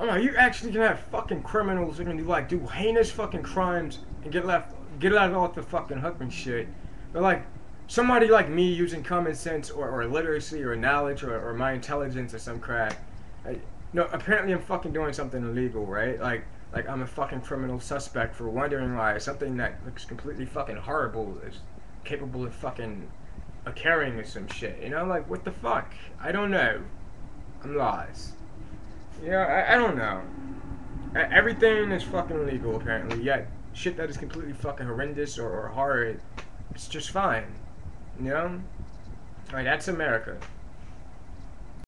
Oh no, You're actually can have fucking criminals that can do like do heinous fucking crimes and get left get let off the fucking hook and shit. But like somebody like me using common sense or, or literacy or knowledge or, or my intelligence or some crap. I, no, apparently I'm fucking doing something illegal, right? Like like I'm a fucking criminal suspect for wondering why something that looks completely fucking horrible is capable of fucking occurring or some shit. You know, like what the fuck? I don't know. I'm lost. Yeah, I, I don't know. Everything is fucking legal apparently, yet shit that is completely fucking horrendous or, or horrid, it's just fine. You know? Like, that's America.